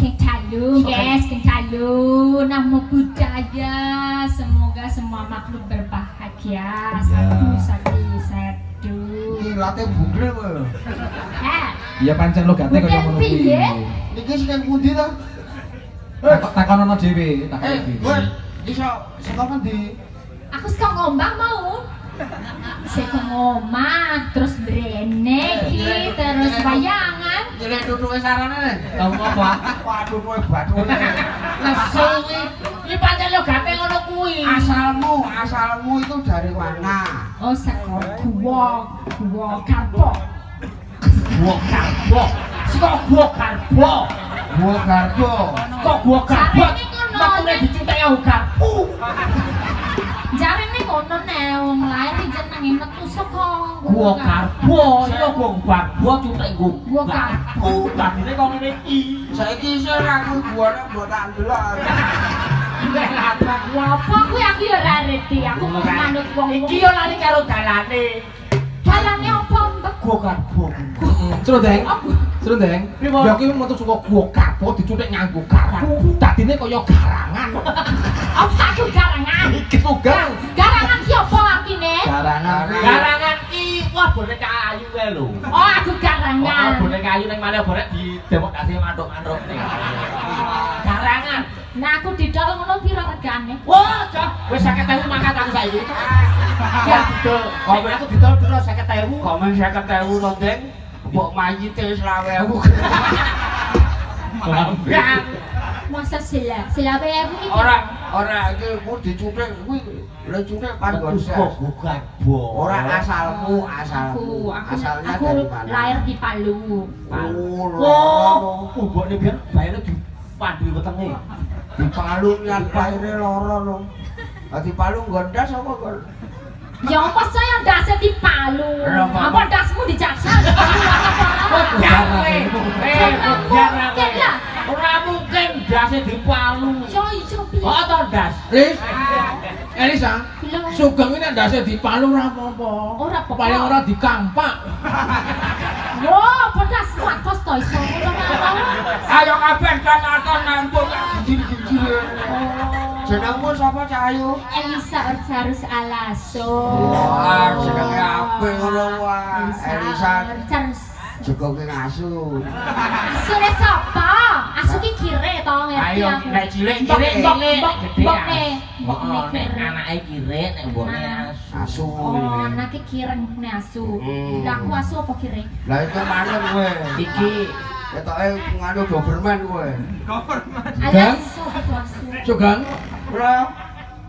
King Dalu, guys, King Dalu, namo budaya. Semoga semua makhluk berbahagia. Satu, satu, satu. Iki late bugre kowe. Eh, Ya pancen logate kaya Bukan ngono kuwi. piye? Niki sing pundi to? Tak- Takonono dhewe, takono Eh, dhewe. kowe iso saka pundi? aku suka ngombang mau. Seko ngomah, terus brene iki, terus bayangan. Nyelek tutuke sarane. Kamu apa? Waduh kowe batune. Lesu iki. Iki pancen yo gate ngono kuwi. Asalmu, asalmu itu dari mana? Oh, seko gua, gua kapok. Gua karbo. Sik gua karbo. Gua Gardo. Kok gua karbo? Matune dicutek aku karbo. Jarene ngono ne wong lain jenenge metu saka Gua karbo, yo gua karbo cutek gua. Gua karbo. Dadine kok ngene iki. Saiki isih aku guane mbok tak ndelok. Ya apa kuwi aku ya ora ngerti. Aku mau manut wong Iki yo lali karo dalane. Dalane Gua karbo. Srundeng. Srundeng. Ya kuwi metu saka gua karbo dicuthik nganggo karbu. Dadine kaya garangan. apa aku garangan? Tugang. Garangan ki apa artine? Garangan. Garangan ki wah boneka ayu kae lho. Oh, aku Oh, garangan. boneka ayu ning mana bonek di demok kasih manduk-manduk ning. Garangan. Nah, aku didol ngono pira regane? Wah, cok, wis 50.000 mangkat aku saiki. Ya, betul. Kok aku ditol piro 50.000? Komen 50.000 to, Deng. Mbok mayite wis 20.000. Ya, Masa sila, sila bae aku iki. Ora, ora iki ku dicuthik kuwi lho cuthik panggon kok bukan bo. Ora asalmu, Aku, asalmu. aku, Asalnya aku dari mana? lahir di Palu. Oh, Oh, bobokne biyen bayarnya di pandu wetenge. di Palu yang paire loro lho. Ah di Palu gondas apa kok? Ya apa saya ndase di Palu? Lho, Pak. Apa ndasmu di Jaksel? Apa? Eh, eh, biar Mungkin lah. Ora mungkin dase di Palu. Yo iso piye? Oh, to das. Lis. Elisa, Bilang sugeng ini ndase di Palu ora apa-apa. Ora. Paling ora di kampak. Wah, pedas watos to iso ngono. Ayo kabeh kan aton nampung gijil-gijil. Oh. Jenengmu sapa Cahayu? Elisa Orcarus Alaso. Wah, jenenge apik ngono wae. Elisa Orcarus. Joko ki ngasu. Asune sapa? Asu ki kire to ngerti Ayo, aku. nek cilik Mbok, cilik mbok, cilik mbok, gede. mbok ya. ne. Mbok ne Oh, nek kire. anake kire nek mbokne Mana? asu. Asu. Oh, anake kire ne asu. Lah aku asu apa kire? Lah itu mana kowe? Iki Ketoke nganu Doberman kowe. Alas sopo asu. Sugeng, Ora.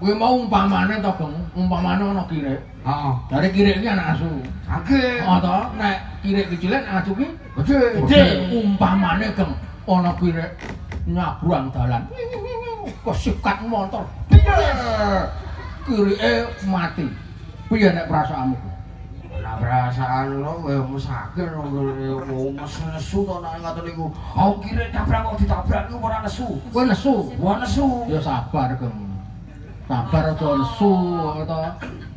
kuwi mau umpamane to, Geng. Umpamane ana kirek. Heeh. Dari kirek iki anak asu. Age. Oh to, nek kirek kecilan asu ki Gede. gede. Umpamane, Geng, ana kirek nyabrang dalan. Kesikat motor. Kireke mati. Piye nek perasaanmu? Nah perasaan lo kowe mesake lo mesu nesu to nek ngoten niku. Aku kira tabrak kok ditabrak niku ora nesu. Kowe nesu. Wah nesu. Ya sabar, Geng. Sabar aja nesu to.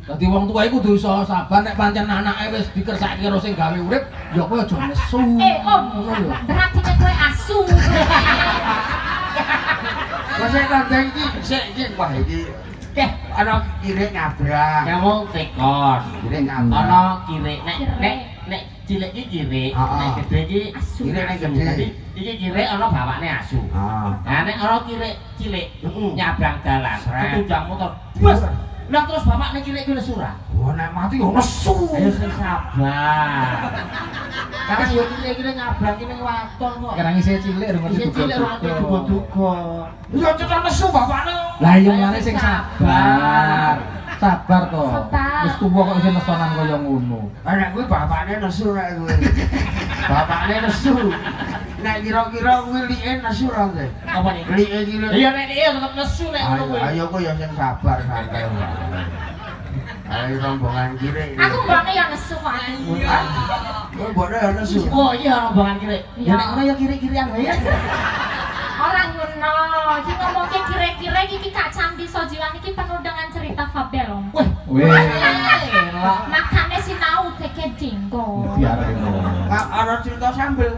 Dadi wong tuwa iku kudu iso sabar nek pancen anake wis dikersake karo sing gawe urip, ya kowe aja nesu. Eh, Om. Nek kowe asu. Lah sik kandeng iki sik iki wah iki. eh Ana kira nabrak. nyamuk tekon. Kira nabrak. Ana kire nek nek nek cilik iki kire, Ah, nek ah. gede iki Asu. Kira nek. Dadi iki kire ana bapakne asu. Ah. Nah, nek ana kire cilik nyabrang dalan, ketunjang motor. Bus. Lah terus bapakne cilik ki nesu ora? Wah nek mati yo nesu. Ayo sing sabar. Karena yo cilik-cilik nyabrang ki ning waton kok. Sekarang isih cilik rung ngerti Isih cilik ora ngerti duga-duga. Yo cetak nesu bapakne. Lah iya ngene sing sabar. Sabar to. Wis tuwa kok isih nesonan kaya ngono. Nek kuwi bapakne nesu nek kuwi. Bapakne nesu. Nek kira-kira kuwi like nesu ora nggih? Apa nih? Like kira. Iya nek dia tetep nesu nek ngono Ayo, kuwi. ayo kok ya sing sabar santai wae. Ayo rombongan kiri. Aku mbokne ya nesu wae. Ah, Kowe mbokne ya nesu. Oh iya rombongan kiri. Iya. Ya nek ngono ya kiri-kirian wae. Orang ngono, iki ngomongke kire-kire iki Kak Candi Sojiwan iki penuh cerita fabel. Om. Wih, Weh. Makane sinau. Biar ngono. Nggak ada cerita sambil.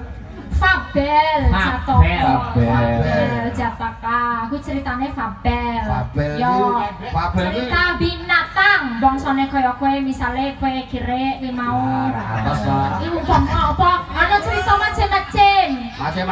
Fabel. Fabel. Fabel Jataka. Aku ceritane Fabel. Fabel Yo. iki Fabel Cerita binatang bangsane kaya kowe misale kowe kire ki mau. Atas lah. Iku umpama apa? Ana cerita macem-macem. ana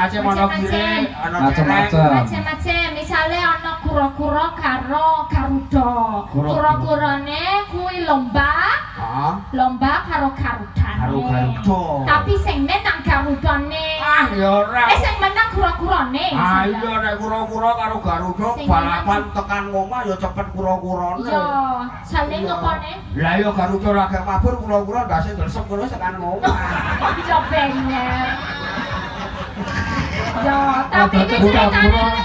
ana Macem-macem. celeng. Macem-macem, misale ana kura-kura karo Garuda. Kura-kura. Kura-kurane kuwi lomba, Heeh. lomba karo Garudane. Karo Garuda. Tapi sing menang Garudane. Ah, ya ora. Eh sing menang kura-kurane. Ah iya nek kura-kura karo Garuda Sing balapan tekan ngomah ya cepet kura-kurane. Yo, saling ngopone. Lah ya Garuda ora gak mabur kura-kura ndase ndresep terus tekan ngomah. Yo bener. Yo, tapi iki kura-kura. ceritane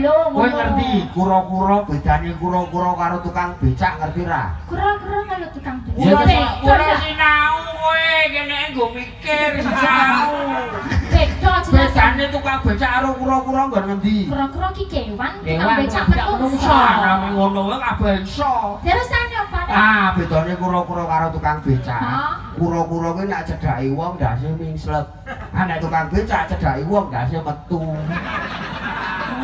tekan Solo. Kowe ngono. ngerti kura-kura bedane kura-kura karo tukang becak ngerti ra? Kura-kura kalau tukang becak. Kura- ya? sinau kowe kene nggo mikir sinau. Beda jelas. Bedane tukang becak karo kura-kura nggon ngendi? Kura-kura ki kewan, tukang becak becak menungso. menungso. Ah, nami ngono wae kabeh iso. Terusane apa? Nek? Ah, bedane kura-kura karo tukang becak. Kura-kura kuwi nek cedhaki wong ndase mingslet. Ah, nek tukang becak cedhaki wong ndase metu.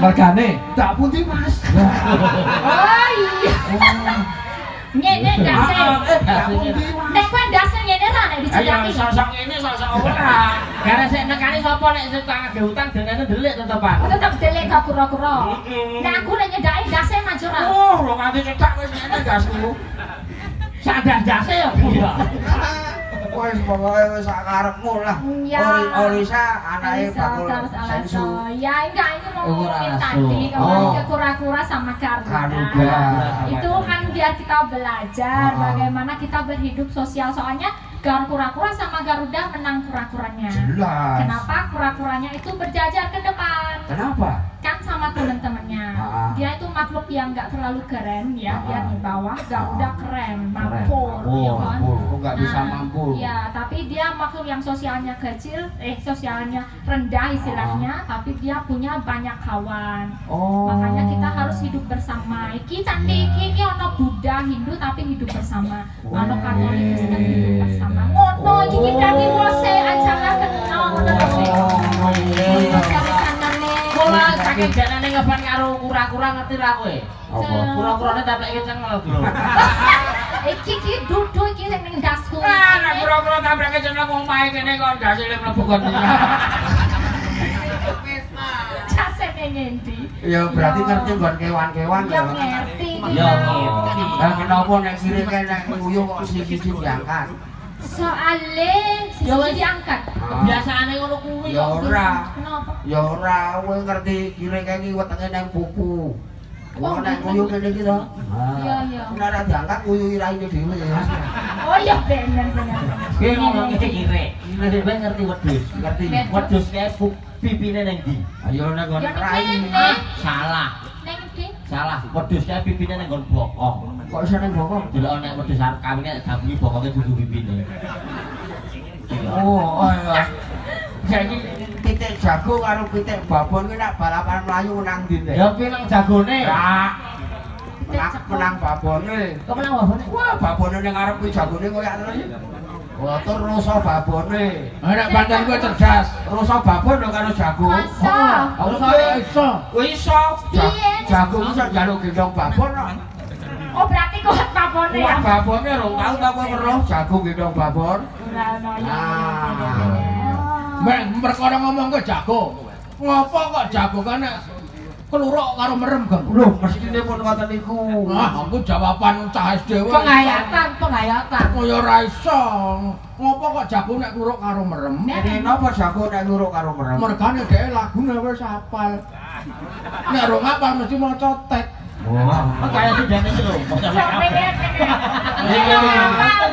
Mergane. Tak pundi, Mas. Oh iya. Ngene ndase. Eh, pundi, Mas. Nek kowe ndase ngene ra nek Ayo dicedhaki. sosok ini sosok ora. Gara sik nekani sapa nek sing tukang agih utang dene delik tetepan. Tetep delek ke kura-kura. Nek aku nek nyedhaki ndase maju ra. Oh, lo nganti cetak wis ngene gasmu. Sadah jase ya Wis pokoke wis sak karepmu lah. Ya. Ori Orisa anake Alisa, bakul sensu. Alisa. Ya enggak ini mau ngomongin tadi kemarin Oh. ke kura-kura sama Garuda. Garuda. Itu kan biar kita belajar Ah. bagaimana kita berhidup sosial soalnya gar kura-kura sama Garuda menang kura-kuranya. Jelas. Kenapa kura-kuranya itu berjajar ke depan? Kenapa? Sama teman-temannya. Ah. Dia itu makhluk yang nggak terlalu keren ya, dia Ah. di bawah. Garuda keren, Keren. mampur, ya Oh, kan? Oh, nggak bisa Nah, mampu. Iya, tapi dia makhluk yang sosialnya kecil, eh sosialnya rendah istilahnya, tapi dia punya banyak kawan. Oh. Makanya kita harus hidup bersama. Iki candi iki iki ono Buddha, Hindu tapi hidup bersama. Ono Katolik Kristen hidup bersama. Ngono iki kita ki wose acara kenal ngono Mula saking janane ngeban karo kura-kura ngerti ra kowe? Apa? Kura-kurane tapi iki cengel lho. Iki iki dudu iki sing ning dasku. Ah, nek kura-kura tabrake jeneng omahe kene kok ndase le mlebu kon. Jase ning endi? Ya berarti ngerti nggon kewan-kewan Ya ngerti. Ya ngerti. Lah kenapa nek kiri kene nguyuh kok siji-siji diangkat? Soale sing wis. diangkat. Kebiasaane ngono kuwi Ya ora. Kenapa? Ya ora, kowe ngerti kiri kene wetenge nang. Oh, Wong nek nguyuh kene iki to. Iya, iya. Nek ora diangkat nguyuh raine dhewe. Oh iya bener bener. Ki ngomong iki kire. Kire ngerti wedhus. Ngerti? Wedhus kae pipine ning ndi? Ayo nek Ya ning rai. kene. Salah. Salah. Wedhus kae pipine ning nggon bokong. Kok iso ning bokong? Delok nek wedhus arep kawine gabungi bokonge dudu pipine. Oh, oh iya. Saiki pitik jago karo pitik babon ki nek balapan mlayu menang ndi? Teh? Ya pinang jagone. Ora. Menang, babone. Kok menang babone? Wah, babone ning ngarep kuwi jagone koyo terus. Wah, tur rusa babone. Nek pancen kowe cerdas. Rusa babon lho karo jago. Aku saya iso. Kowe iso. Jago iso njaluk gendong babon. kok. Oh berarti kuat papone Kuat ya? babone rong tau ta kowe weruh jago gendong babon. Ora ono. Ah. Mek perkara ngomong ke jago. Ngopo kok jago kan nek keluruk karo merem kan? Lho, mestine pun ngoten niku. Wah, aku jawaban cah SD wae. Penghayatan, penghayatan. Kaya ora iso. Ngopo kok jago nek keluruk karo merem? Ini napa jago nek nguruk karo merem? Mergane dhek lagune wis hafal. Nek ora ngapal mesti maca tek. Wah. Kaya si dene iki lho. Kok Iya,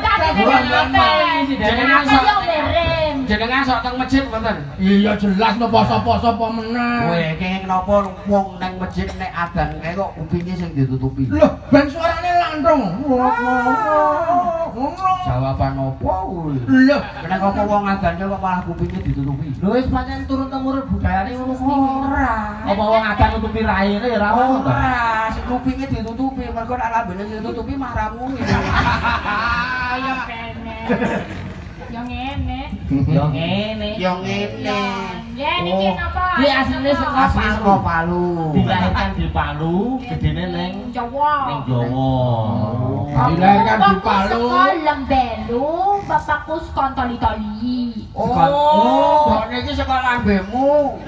sampe bener, bener. Apa? Jenengan sok teng masjid mboten? Iya jelas no poso-poso apa meneh. Kowe kene kenapa wong nang masjid nek adzan kae kok kupinge sing ditutupi? Loh, ben suarane landung. Ngono. Jawaban opo kuwi? Loh, Kenapa kok wong adzan kok malah kupinge ditutupi? Lho wis pancen turun temurun budayane ngono kuwi. Ora. Apa wong akan nutupi raine ya ora to. Ora, sing kupinge ditutupi, mergo nek lambene ditutupi mahramu. Ya bener. Ya ngene. Ya ngene. Ya ngene. Ya niki Oh, napa? Ki asline saka Asli saka Palu. Dilahirkan di Palu, gedene ning Jawa. ning Jawa. Dilahirkan di Palu. Saka Lembelu, bapakku saka Toli-toli. Oh, mbokne iki saka lambemu.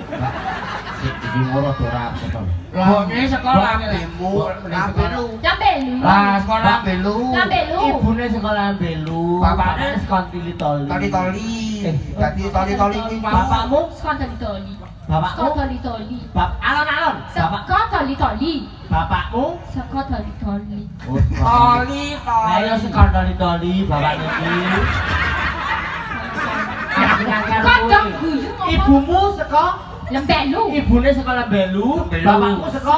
Iki ngoro ora apa Mbokne saka lambemu, lambelu. Lembelu. Lah, lambelu. Lembelu. Ibune sekolah Belu, bapakne sekolah Tili-toli. Toli-toli. Eh, Dadi toli-toli iki mau. Bapakmu? Saka Toli-toli. Saka Bapakmu? Toli-toli. Bap alon-alon. Bapak Saka Toli-toli. bapakmu? Saka Toli-toli. Oh, Toli, Lah ya toli. sekolah Toli-toli bapakne iki. Kadang guyu ngomong. Ibumu saka Lembelu. ibune sekolah Belu, Belu. bapakmu saka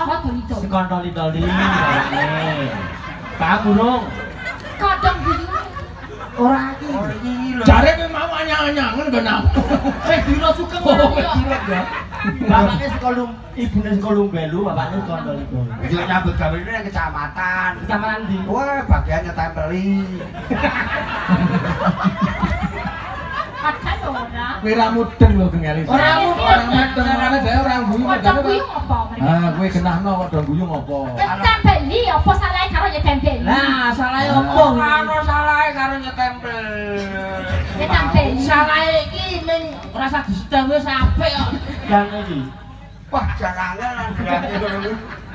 Saka Toli-toli. Toli-toli. bapakne. Paham burung? Kadang guyu. Ora iki. Iki lho. Jare kowe mau anyang-anyangan kok nang. Wis dino sugeng Oh, ora wis ya. dino, ya. Bapakne sekolah Lum, ibune sekolah Lum Belu, bapakne sekolah Toli-toli. Yo nyambut gawe ini nang kecamatan. Kecamatan ndi? Wah, bagian nyetempeli. Ora. Kowe ra mudeng lho gengeli. Ora Ora mudeng mana dhewe ora guyu Kadang padahal. guyu apa mereka? Ah, kowe genahno kok do guyu ngopo? Tempeli apa salah karo nyetempeli? Nah, salahe Ah. opo? Karo salah karo nyetempel. Nyetempeli. Salahe iki ming rasa disetel wis apik kok. Dan iki. Wah, jangan lan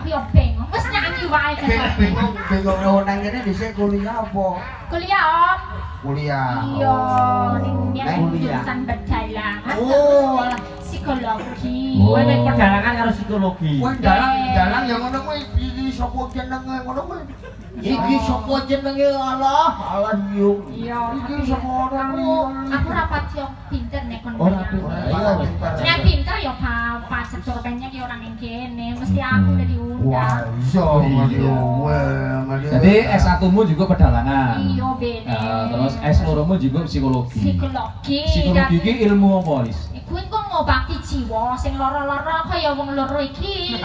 ngono. Yo bingung. Wis nyanyi wae kan. Bingung, bingung lo nang kene dhisik kuliah apa? Kuliah om. Kuliah. Iya, Oh. ning jurusan berdalangan. Oh, psikologi. Oh. Kowe ning pedalangan karo psikologi. Wah, dalang dalang ya ngono kuwi sapa jenenge ngono kuwi. Iki sapa jenenge Allah? Allah yung. Iya, Iki sapa orang aku aku rapat yo pinter nek kon. Ora pinter. Iya. Nek pinter yo pa pas cerpennya ki orang yang kene, mesti aku udah Wah, diundang. iso ngono. Wah, ngono. Jadi S1-mu juga pedalangan. Iya, bene. Ah, terus S2-mu juga psikologi. psikologi. Psikologi iki ilmu apa, Lis? Iku kok ngobati jiwa sing lara-lara kaya wong loro iki.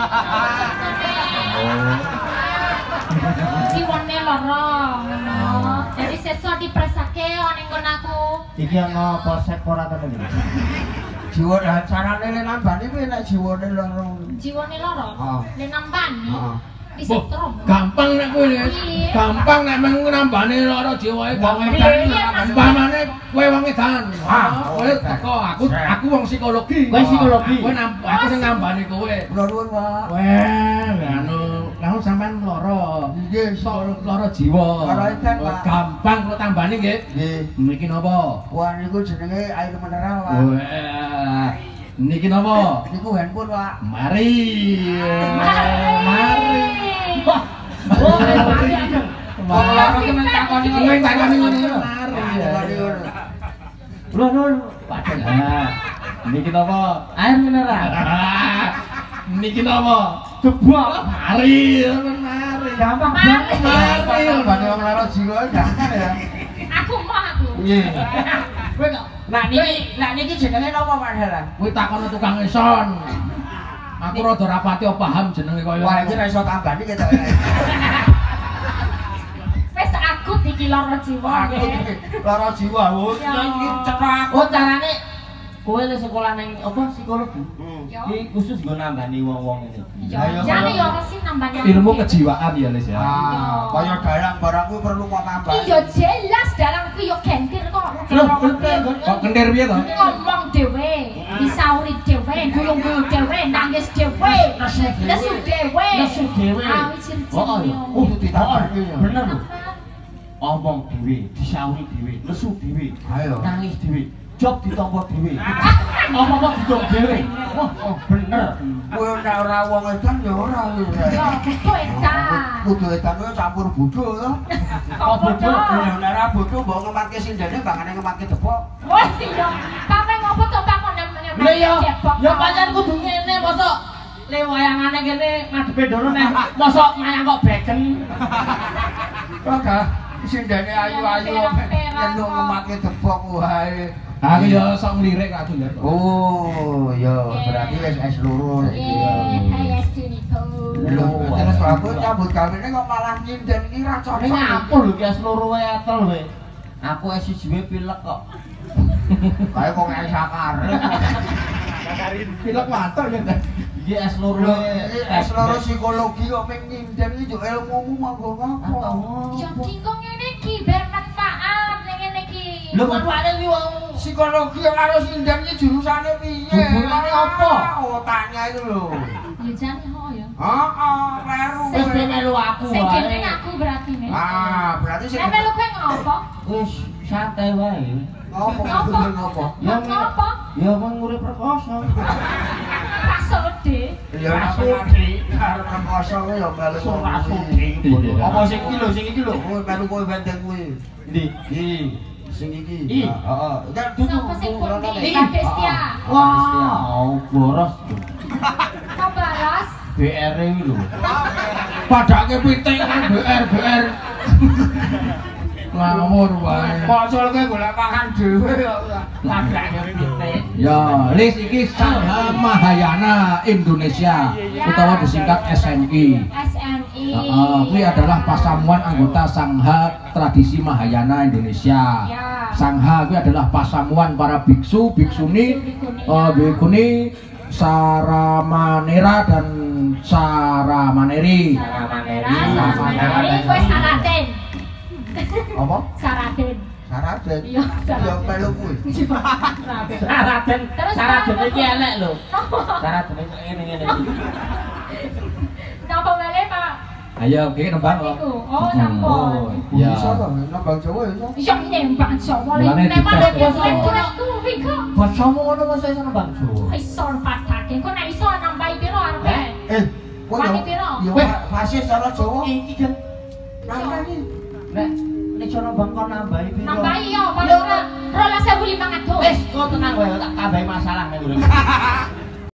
Jiwane lara ngono. Jadi sesuk dipresake ning kon aku. Iki ana polsek ora to iki. Jiwa dah carane le nambani kuwi nek jiwane loro. Jiwane lara. Ah. Le nambani. Heeh. Disetrum. gampang nek kowe. Iya. Gampang nek mung nambani lara jiwae Wong edan. Umpamane kowe wong edan. Ah, kowe teko aku aku wong psikologi. Kowe psikologi. Kowe aku sing nambani kowe. Kula nuwun, Pak. Wah, anu, kamu sampean lara. Nggih, So, lara jiwa. Lara edan, Pak. Gampang kok tambani nggih. Nggih. Niki napa? Wah, niku jenenge air mineral, Pak. Wah. Niki napa? Niku handphone, Pak. Mari. Mari. Lho lho. Padahal. Nah, niki napa? Air mineral. Niki napa? Jebak. Mari, mari. Gampang banget. Mari, bane wong lara jiwa gampang ya. Aku mau aku. Nggih. Kowe kok Nah niki, nah niki jenenge napa, Pak Dalan? Kuwi takono tukang ison. Aku rada rapati paham jenenge kaya. Wah, iki ra iso tambani kita. Wis aku iki lara jiwa. Aku lara jiwa. Oh, Ya. iki cerak. Oh, carane kowe le sekolah ning apa psikologi? Hmm. Iki khusus nggo nambani wong-wong ini. Jane yo ora sih nambah Ilmu kejiwaan ya, Lis ya. Ah, kaya dalang barang kuwi perlu kok tambah. Iya jelas dalam ku yo gentir kok. Lho, Kok kendir piye to? ngomong dhewe, disauri dhewe, guyung-guyung dhewe, nangis dhewe, Nesu dhewe. nesu dhewe. Nesu dhewe. Ah, wis Oh, iya. Oh. Bener lho. Omong dhewe, disauri dhewe, nesu dhewe, Ayo. nangis dhewe, job ditampa dhewe. Apa-apa didok dhewe. Oh, oh, bener. Kowe nek ora wong edan ya ora Yo, kuwi. kudu edan. Kudu edan kuwi campur bodho to. Kok bodoh? Nek ora bodho mbok ngematke sindene bangane ngematke depok. Wah, iya. Pape ngopo to Pak kok nang nang. Lha ya, ya pancen kudu ngene mosok le wayangane kene ngadepe ndono neh mosok mayang kok beken. Kok gak sindene ayu-ayu yen lu ngematke depok wae. Aku ya sok nglirik aku ya. Oh, ya berarti wis es loro Eh, iki. kayak sini tuh. Lho, terus aku nyambut gawene kok malah nyinden iki racone. Ini ngapul lho ki seluruh wae atel. Aku es siji pilek kok. Kayak kok kayak sakar. Pilek matok ya. Iki es loro. Es loro psikologi kok meng nyinden iki yo ilmumu monggo ngopo. Ya dinggo ngene iki bermanfaat ning ngene iki. Lho manfaate iki wong Psikologi yang karo sinden iki jurusane piye? Hubungane apa? Oh, tanya itu lho. Ya jan ho ya. Heeh, kleru. wis melu aku Sing aku berarti nih. Ah, berarti sing Nek melu kowe ngopo? Wis santai wae. ngopo Ngopo? Ya Ngopo? Ya wong urip rekoso. Pasode. Ya. Ora. Apa sing iki lho, sing iki lho. Kowe melu kowe benteng kuwi. Ndi? Iki sing iki. Ih. Heeh. Dan duduk Sopo sing duduk, pundi? ngono. Kakek Setia. Wah, boros. Kau balas. BR iki lho. Padake piting BR BR. Ngawur wae. Pocol kowe golek makan dhewe kok. Pitik. Ya, lis iki Sangha Mahayana Indonesia utawa disingkat SMI. SMI. Heeh, kuwi adalah pasamuan anggota Sangha Tradisi Mahayana Indonesia. Ya. Sangha kuwi adalah pasamuan para biksu, biksuni, eh bikuni, Saramanera dan Saramaneri. Saramanera, Saramaneri, kowe Saraden. Apa? Saraden. Saraden. Iya, Saraden. Ya melu kuwi. Saraden. Saraden, Terus saraden iki elek lho. Saraden iki ngene-ngene iki. Napa mele Pak? Ayo, iki nembang kok. Iku. Oh, sampun. Ya. Bisa to, nambang Jawa ya. iso? Iso nyembang Jawa dites lek kok. kowe kurang kuwi kok. Bacamu ngono masa iso nembang Jawa. Iso padake. Kok nek iso nambahi piro arepe? Eh, kowe Wani yo- piro? yo Weh. fa- fasis cara Jawa. Iki kan iki. nek nek jono bang kon nambahi piro? Nambahi yo paling ora 12500. Wis, kok tenang wae tak tambahi masalah nek urip.